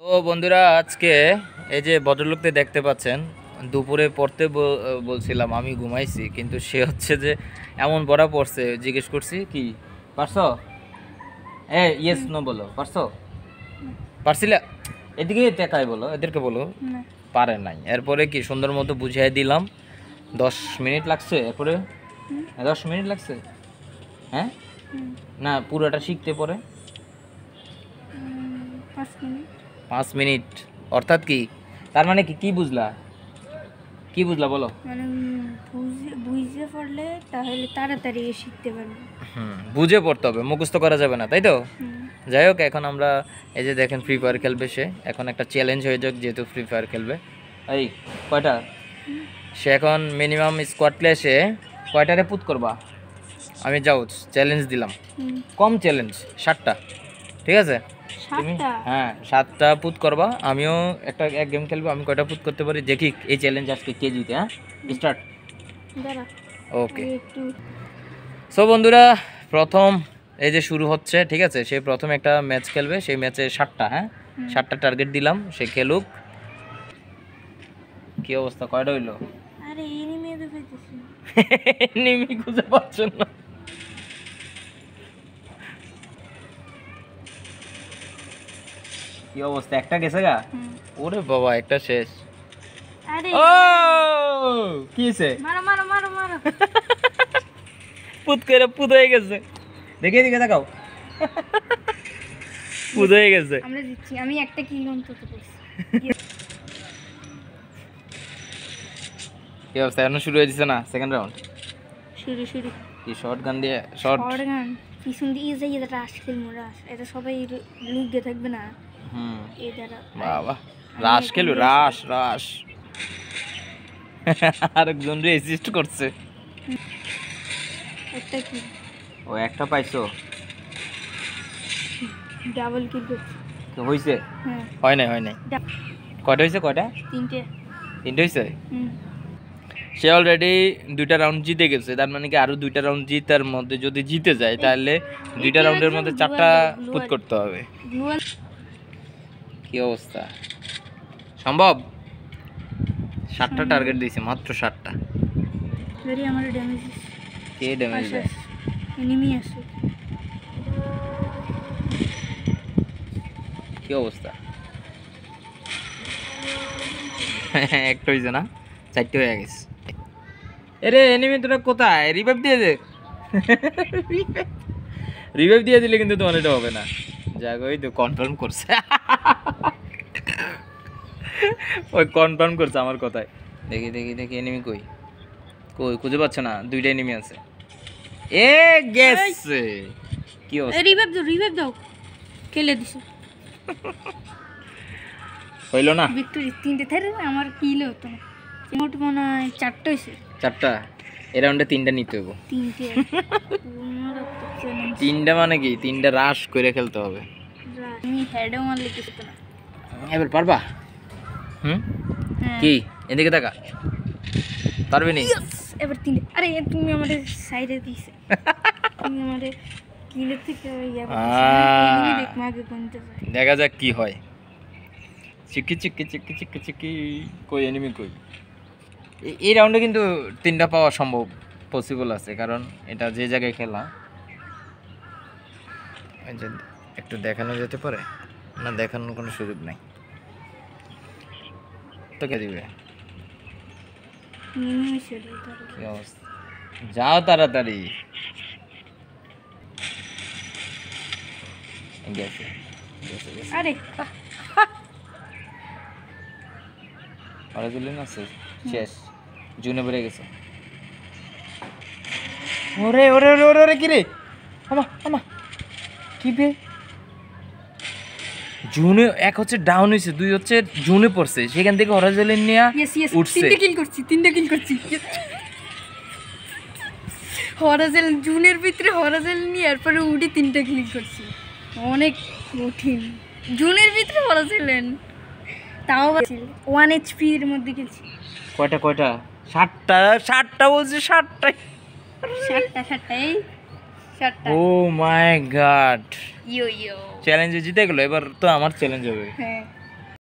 তো বন্ধুরা আজকে এই যে ভদ্রলোককে দেখতে পাচ্ছেন দুপুরে পড়তে বলছিলাম আমি ঘুমাইছি কিন্তু সে হচ্ছে যে এমন বড়া পড়ছে জিজ্ঞেস করছি কি পারছ? এ ইয়েস নো বলো পারছ? পারছিলা? এদিকে তাকাই বলো এদেরকে বলো। পারে নাই। এরপরে কি সুন্দর মতো বুঝিয়ে দিলাম দশ মিনিট লাগছে এরপরে? দশ মিনিট লাগছে? হ্যাঁ? না পুরোটা শিখতে পরে? পাঁচ মিনিট। পাঁচ মিনিট। অর্থাৎ কি? তার মানে কি? কি বুঝলা? কি বুঝলা বলো? মানে বুঝে পড়লে তাহলে তাড়াতাড়ি শিখতে পারব। হুম বুঝে পড়তে হবে মুখস্থ করা যাবে না তাই তো? যাই হোক এখন আমরা এই যে দেখেন ফ্রি ফায়ার খেলবে সে। এখন একটা চ্যালেঞ্জ হয়ে যাক যেহেতু ফ্রি ফায়ার খেলবে। এই কয়টা? সে এখন মিনিমাম স্কোয়াড প্লেসে কয়টারে পুত করবা? আমি যাও চ্যালেঞ্জ দিলাম। কম চ্যালেঞ্জ ষাটটা। ঠিক আছে? হ্যাঁ সাতটা পুত করবা। আমিও একটা এক গেম খেলব আমি কয়টা পুত করতে পারি? দেখি এই চ্যালেঞ্জ আজকে কে জিতে হ্যাঁ স্টার্ট ওকে সো বন্ধুরা প্রথম এই যে শুরু হচ্ছে ঠিক আছে? সে প্রথম একটা ম্যাচ খেলবে সেই ম্যাচে সাতটা হ্যাঁ। সাতটা টার্গেট দিলাম সে খেলুক। কি অবস্থা? কয়টা হইল? আরে এনি মেয়ে তো পেতেছি নিমি খুঁজে পাচ্ছেন না। কি অবস্থা? একটা গেছে গা? ওরে বাবা একটা শেষ। আরে। ও কি হয়েছে মারো মারো মারো মারো। পুত করে পুত হয়ে গেছে। দেখে দিকে দেখাও। পুত হয়ে গেছে। আমরা দিচ্ছি আমি একটা কিল অন্তত করছি। কি অবস্থা? এখনও শুরু হয়ে দিছে না? সেকেন্ড রাউন্ড শুরু শুরু। কি শর্ট গান দিয়ে? শর্ট শর্ট গান পিছন দিয়ে যাই এটা রাশ খেলব রাশ এটা সবাই লুকিয়ে থাকবে না। বাবা রাস খেলু রাস রাস আরেকজন রে অ্যাসিস্ট করছে। একটা কিল ও একটা পাইছো। ডাবল কিল করছি। কি হইছে? হ্যাঁ। হয় নাই হয় নাই। কয়টা হইছে কয়টা? তিনটে। তিনটে হইছে? সে অলরেডি দুইটা রাউন্ড জিতে গেছে তার মানে কি আরও দুইটা রাউন্ড জিতার মধ্যে যদি জিতে যায় তাহলে দুইটা রাউন্ডের মধ্যে চারটা পুত করতে হবে। কি অবস্থা? সম্ভব? সাতটা টার্গেট দিয়েছে মাত্র কে ড্যামেজ আছে। কি অবস্থা? একটা হয়েছে না? চারটে হয়ে গেছে। এরে এনিমি তোরা কোথায়? রিভাইভ দিয়ে দে। রিভাইভ দিয়ে দিলে কিন্তু তোমার এটা হবে না। যাক ওই তো কনফার্ম করছে। ওই কনফার্ম করছে আমার কথায়। দেখি দেখি দেখি এনিমি কই? কই খুঁজে পাচ্ছ না দুইটা এনিমি আছে। এ গেছে। কি অবস্থা? রিভাইভ দাও রিভাইভ দাও। খেলে দিছে। হইল না? ভিক্টোরি তিনটে না আমার কিল হতো না মোট মনে হয় চারটে হয়েছে চারটা? এ রাউন্ডে তিনটা নিতে হইব। তিনটে। তিনটা মানে কি? তিনটা রাশ করে খেলতে হবে। এবার পারবা? হুম? হ্যাঁ। কি? এদিকে দেখা পারবি নি? এবার তিনটে। আরে তুমি আমাদের সাইডে দিয়েছে। তুমি আমাদের কিলের থেকে। দেখ যাক কি হয়। চিকি চিকি চিকি চিকি চিকি। কই এনিমি কই? এই রাউন্ডে কিন্তু তিনটা পাওয়া সম্ভব পসিবল আছে। কারণ এটা যে জায়গায় খেলা যে একটু দেখানো যেতে পারে? না দেখানোর কোনো সুযোগ নাই। তোকে দিবে? যাও তাড়াতাড়ি। গেছে আরে আছে শেষ। জুনে বেড়ে গেছে। ওরে ওরে ওরে ওরে ওরে কি রে আমা আমা। কি বে জুনে এক হচ্ছে ডাউন হয়েছে দুই হচ্ছে জুনে পড়ছে। সেখান থেকে হরাজেলেন নিয়ে উঠছে। তিনটে কিল করছি তিনটে কিল করছি। হরাজেল জুনের ভিতরে হরাজেল নিয়ে এরপরে উঠে তিনটে কিল করছি। অনেক কঠিন। জুনের ভিতরে হরাজেলেন তাও ওয়ান এইচপি এর মধ্যে গেছি কয়টা কয়টা? ষাটটা ষাটটা বলছে ষাটটা সাতটা সাতটা এই সাতটা ও মাই গড ইয়ো ইয়ো। চ্যালেঞ্জে জিতে গেল এবার তো আমার চ্যালেঞ্জ হবে। হ্যাঁ।